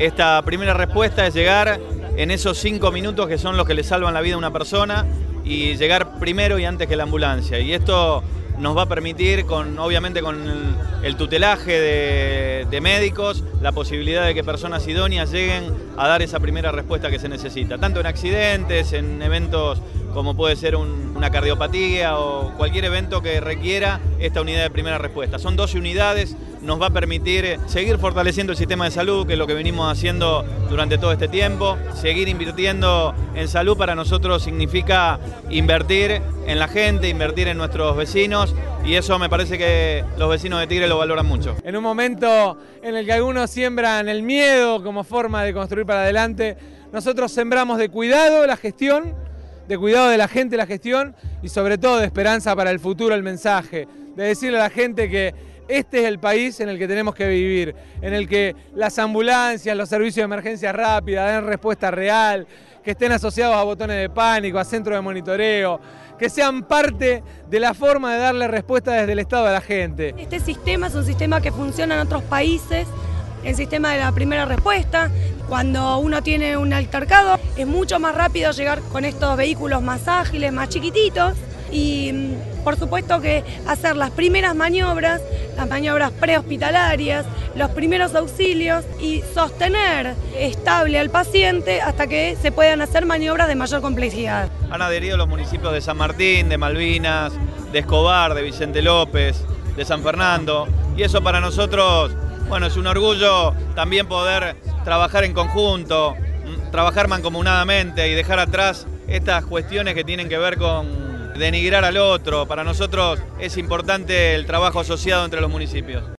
esta primera respuesta es llegar en esos cinco minutos que son los que le salvan la vida a una persona y llegar primero y antes que la ambulancia. Y esto nos va a permitir, con, obviamente con el, tutelaje de, de, médicos, la posibilidad de que personas idóneas lleguen a dar esa primera respuesta que se necesita, tanto en accidentes, en eventos como puede ser una cardiopatía o cualquier evento que requiera esta unidad de primera respuesta. Son 12 unidades, nos va a permitir seguir fortaleciendo el sistema de salud, que es lo que venimos haciendo durante todo este tiempo. Seguir invirtiendo en salud para nosotros significa invertir en la gente, invertir en nuestros vecinos y eso me parece que los vecinos de Tigre lo valoran mucho. En un momento en el que algunos siembran el miedo como forma de construir para adelante, nosotros sembramos de cuidado la gestión de cuidado de la gente la gestión y sobre todo de esperanza para el futuro el mensaje, de decirle a la gente que este es el país en el que tenemos que vivir, en el que las ambulancias, los servicios de emergencia rápida den respuesta real, que estén asociados a botones de pánico, a centros de monitoreo, que sean parte de la forma de darle respuesta desde el Estado a la gente. Este sistema es un sistema que funciona en otros países, el sistema de la primera respuesta. Cuando uno tiene un altercado es mucho más rápido llegar con estos vehículos más ágiles, más chiquititos y mm, por supuesto que hacer las primeras maniobras, las maniobras prehospitalarias, los primeros auxilios y sostener estable al paciente hasta que se puedan hacer maniobras de mayor complejidad. Han adherido los municipios de San Martín, de Malvinas, de Escobar, de Vicente López, de San Fernando y eso para nosotros bueno, es un orgullo también poder trabajar en conjunto, mm, trabajar mancomunadamente y dejar atrás estas cuestiones que tienen que ver con denigrar al otro. Para nosotros es importante el trabajo asociado entre los municipios.